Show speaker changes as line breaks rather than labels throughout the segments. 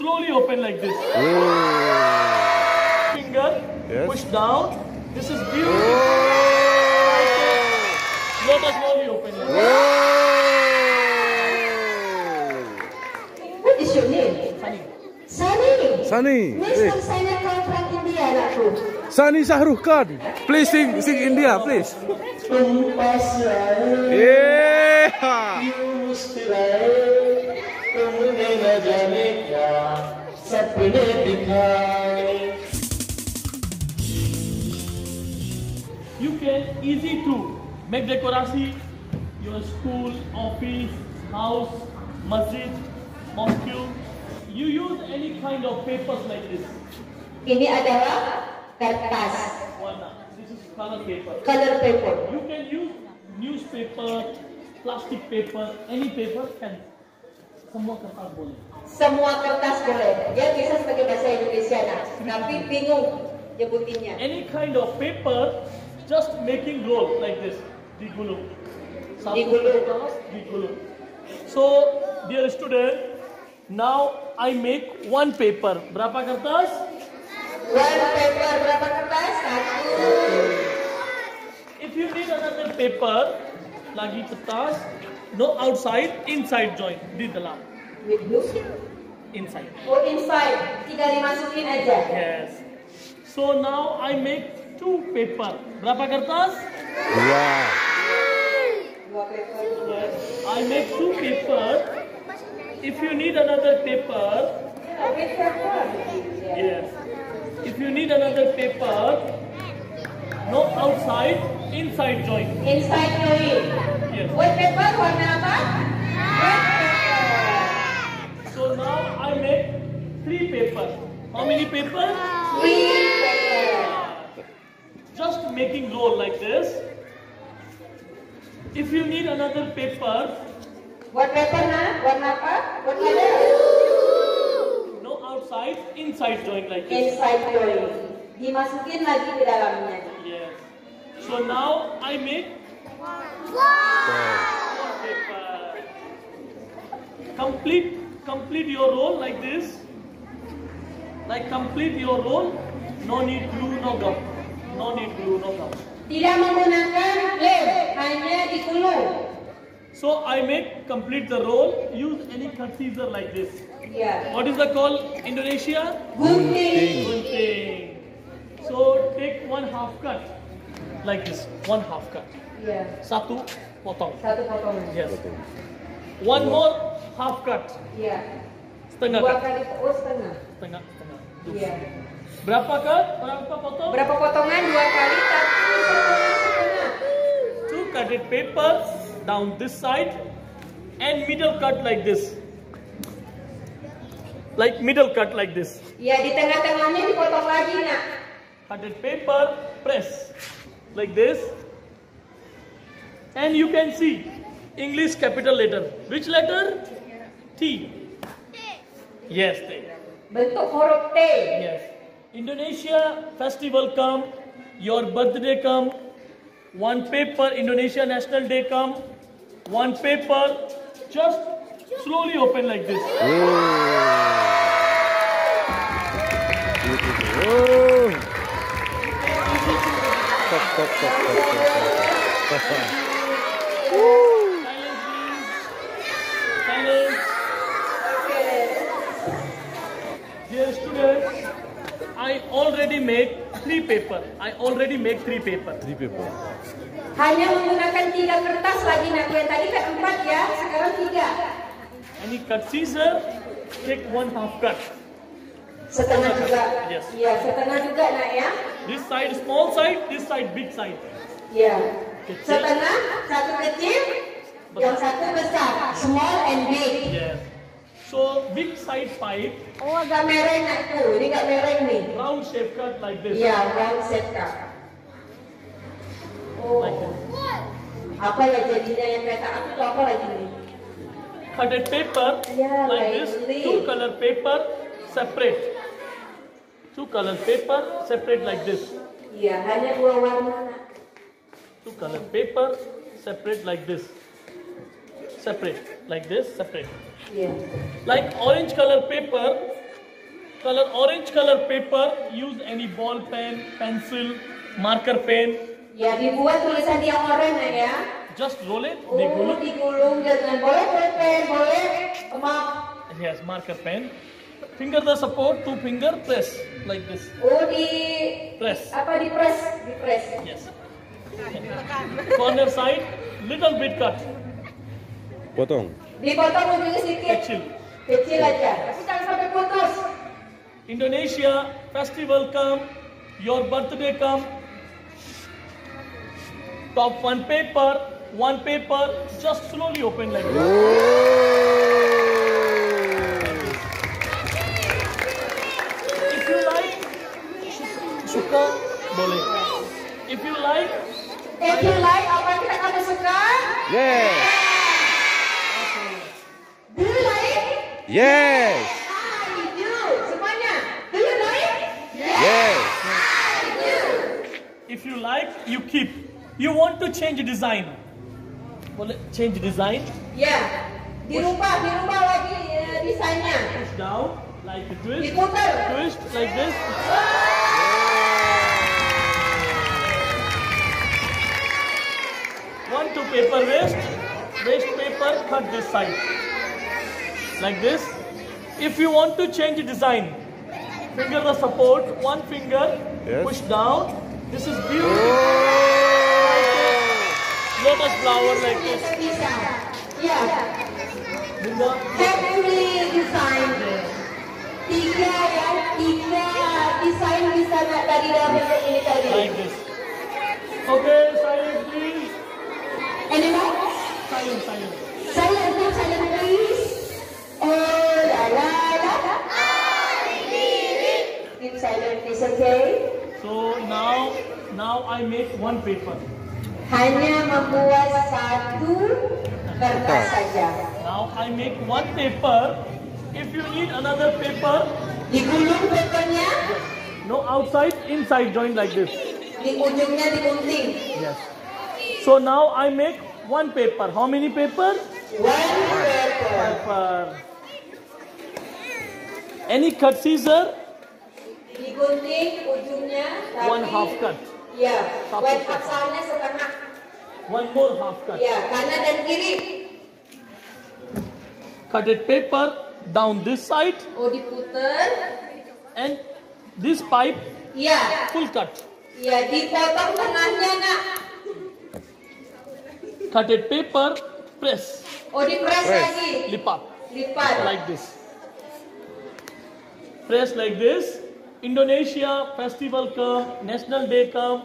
slowly open like this. Ooh. Finger,
yes.
push down. This is beautiful. Ooh. Let us slowly open like
What is your name?
Sunny.
Sunny.
Sunny. Mr.
Hey. Sunny come from India.
Sunny Shahruh Khan, please sing, sing India, please. Yeah.
Make decorasi your school, office, house, masjid, mosque. You use any kind of papers like this.
Ini adalah kertas,
One, this is color paper.
color paper.
You can use newspaper, plastic paper, any paper can. Semua kertas boleh.
Semua kertas boleh. Dia bisa sebagai bahasa Indonesia nak, tapi bingung nyebutinnya.
Any kind of paper, just making roll like this. Digulung. Satu
Digulung.
kertas, digulung. So, dear student, now I make one paper. Berapa kertas?
One paper berapa kertas? Satu.
If you need another paper, lagi kertas, no outside, inside join di dalam,
With blue.
inside.
Oh inside, tinggal dimasukin aja.
Yes. So now I make two paper. Berapa kertas?
Wow.
Dua paper.
I make two paper. If you need another paper, yes. If you need another paper, no outside, inside join.
Inside join.
Yes.
White paper? White paper.
So now I make three paper. How many paper?
Three.
Just making roll like this. If you need another paper,
What paper na? Warna apa? What color?
no outside, inside join like this.
Inside join. Dimasukin lagi ke dalamnya.
Yes. So now I make one paper. Complete, complete your roll like this. Like complete your roll. No need glue, no gum. No need glue, no gum.
Tidak menggunakan lem, hanya digulung.
So I make complete the roll. Use any cut scissor like this.
Ya.
What is the call Indonesia?
Gunting.
Gunting. So take one half cut like this. One half cut.
Yeah.
Satu potong.
Satu potongan.
Yes. One more half cut.
Yeah.
Setengah
Dua
cut.
kali oh setengah.
Setengah, setengah.
Iya.
Berapa cut? Berapa potong?
Berapa potongan? Dua kali tapi.
Two cutted paper down this side and middle cut like this. Like middle cut like this.
Ya di tengah-tengahnya dipotong lagi nak.
Cutted paper, press like this. And you can see English capital letter. Which letter? T. Yes, T.
Bentuk huruf T.
Yes. Indonesia festival come, your birthday come, one paper Indonesia National Day come, one paper just slowly open like this.
Oh.
already make three paper. I already make three paper.
Three people.
Hanya menggunakan tiga kertas lagi nak. Yang tadi kan empat ya, sekarang tiga.
Any cut scissor, take one half cut.
Setengah juga.
Yes.
Iya, setengah juga nak ya.
This side small side, this side big side.
Iya.
Kecil.
Setengah, satu kecil, yang satu besar. Small and big.
Yes. So big side pipe,
Oh agak mereng tu. Ini agak mereng nih.
round shape cut like this.
Iya, round set cup. Oh,
Like
apa ya jadinya yang kereta api itu apa lagi nih?
Cutted paper
Yeah,
like
like
this.
this.
Two color paper separate. Two color paper separate like this.
Iya, hanya dua warna.
Two color paper separate like this. Separate like this. Separate.
Iya.
Like orange color paper color orange color paper use any ball pen pencil marker pen
Ya dibuat tulisan yang oranye ya.
just roll it
Oh,
digulung
digulung dengan boleh pulpen, boleh emak.
yes marker pen finger the support two finger press like this
Oh di
press
apa di press, di press.
yes corner side little bit cut
Potong.
Dipotong ujungnya sedikit,
kecil
kecil aja. Tapi jangan sampai putus.
Indonesia festival come, your birthday come. Top one paper, one paper, just slowly open like this. If you like, suka boleh. If you like,
If you like, apa yang kita kamu suka?
Yes. Yes.
I do. Semuanya. Do you like?
Yes.
I do.
if you like, you keep. You want to change design. Boleh change design.
Yeah. Dirubah, dirubah lagi desainnya.
Push down like a twist.
Diputar.
Twist like this. One to paper waste. Waste paper, cut this side. Like this. If you want to change the design, finger the support, one finger,
Yes.
push down. This is beautiful. Lotus flower like this.
Yeah. Ya.
Bunga.
Design. Tiga ya, tiga desain bisa nggak dari dalam ini tadi.
Like this. Okay, silence please.
Any more?
Silence, silence.
Silent, please, silent. Oh. Keep silent, please, okay?
So now, now I make one paper.
Hanya membuat satu kertas saja.
Now I make one paper. If you need another paper,
Digulung papernya,
no outside, inside join like this.
di ujungnya digunting.
Yes. So now I make one paper. How many paper?
One paper.
Paper. Any cut scissor?
Digunting ujungnya. Tapi,
One half cut.
Ya,
Satu
buat
cut.
asalnya setengah.
One more half cut.
Ya, kanan dan kiri.
Cut it paper down this side
Oh, diputer.
and this pipe
Ya,
full cut.
ya dipotong tengahnya nak.
Cut it paper, press,
Oh, dipres
Press.
lagi.
lipat
Lipat.
like this. Press like this. Indonesia festival come, National Day come.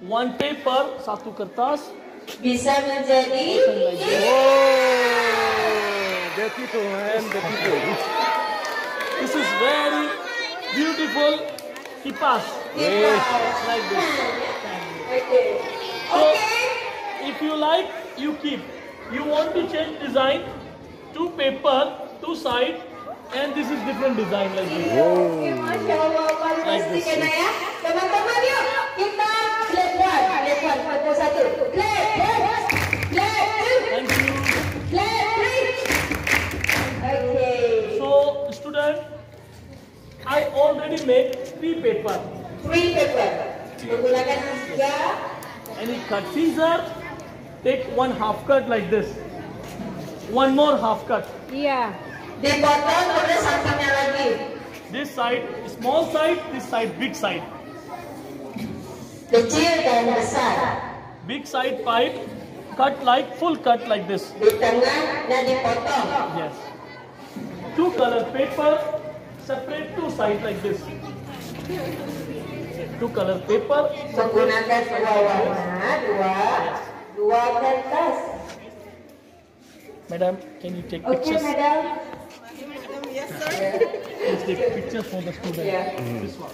One paper, satu kertas.
Bisa menjadi
Open like this.
Oh, beautiful man, beautiful.
This is very beautiful kipas
kipas.
like this.
Oke.
So,
Oke.
if you like, you keep. You want to change design, two paper, two side, and this is different design like this.
Oke, Masya Allah, fantastik
Like this.
ya, ya. Teman-teman yuk, kita flip one, flip one, foto satu. Two,
Thank you.
flip three. Oke.
So, student, I already made three paper.
Three paper. Menggunakan tiga.
Any cut scissor, take one half cut like this. One more half cut.
Dipotong terus satunya lagi.
This side, small side, this side, big side.
Kecil dan besar.
Big side pipe, cut like full cut like this.
Di tengah dan dipotong.
Yes. Two color paper, separate two sides like this. Two color paper,
Menggunakan dua warna, dua, dua kertas.
Madam, can you take
Oke,
pictures?
madam.
Please take pictures for the student.
Yeah.
This one.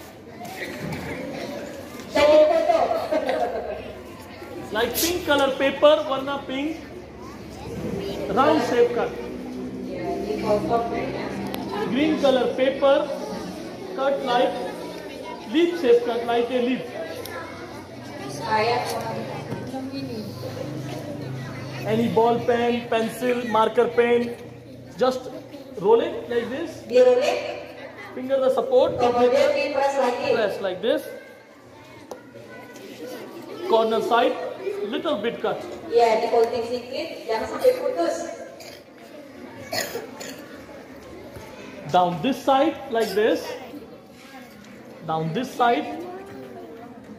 Foto.
Like pink color paper, warna pink, round shape cut. Green color paper, cut like leaf shape cut like a leaf. Any ball pen, pencil, marker pen, just roll it like this.
dirulik.
Finger the support.
Kemudian dipres lagi.
Press like this. Corner side. Little bit cut.
Ya, digunting sedikit, jangan sampai putus.
Down this side like this. Down this side.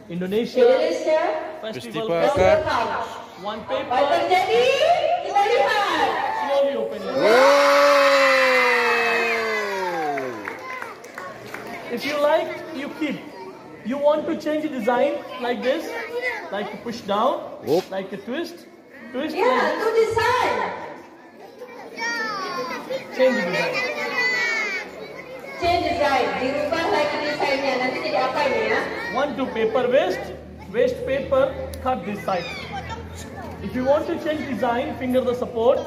Indonesia
Indonesia,
Festival
Festival
Cup.
Cup.
One
Apa yang
paper.
terjadi? Kita lihat.
Slowly open it. If you like, you keep. You want to change the design like this, like a push down,
Whoop.
like a twist, twist
Ya,
like
itu desain.
this, change the design.
Change design, dirubah lagi desainnya. Nanti jadi apa ini ya?
One to paper waste, waste paper, cut this side. If you want to change design, finger the support.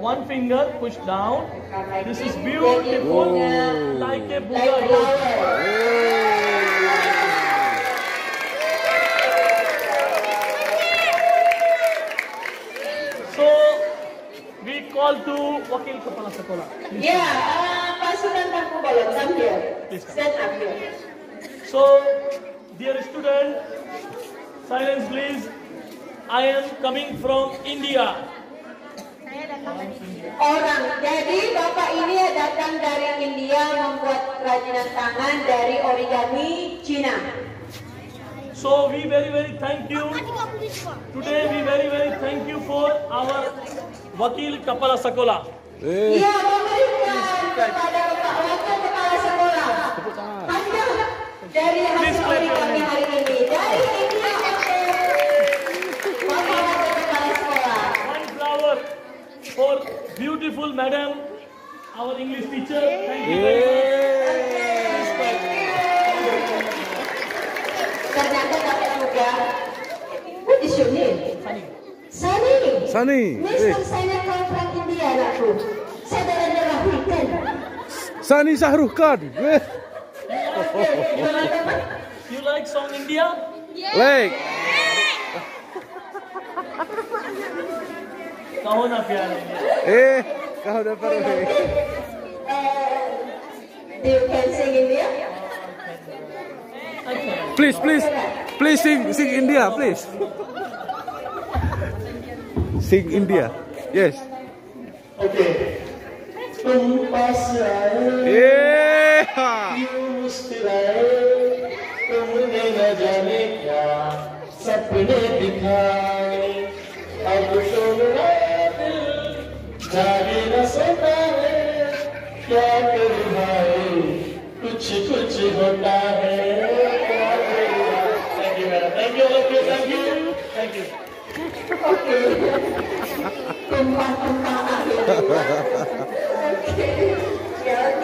One finger push down. This is beautiful, like a
Like
Buddha rose. So we call to Wakil Kepala Sekolah. Please
Ya, uh, pasukan Tangku come here. Stand up here.
So, dear student, silence please. I am coming from India.
Orang, jadi bapak ini datang dari India membuat kerajinan tangan dari origami Cina.
So we very very thank you. Today we very very thank you for our Wakil Kapala Sakola.
Eh,
Ia memberikan kepada
beautiful madam, our English teacher. Thank you very much. Please clap.
Ternyata dapat juga. What is your name? Sani.
Sani.
Mr.
Eh,
Signer kau from India anakku. Saya dari daerah Weekend.
Sani Shahrukh Khan. Eh,
Gimana teman?
You like song India?
like.
कहो ना प्यार India.
Eh, kau dapat eh.
Uh, do you can sing India?
अच्छा
Please, please, please sing, sing India, please. Sing India. Yes.
Okay तुम पास आए
Eh, ha.
यूं मुस्कुराए तुमने न जाने क्या सपने दिखाए अब तो मेरा दिल जागे Thank you. Thank you, Thank you. Thank
you. okay. okay.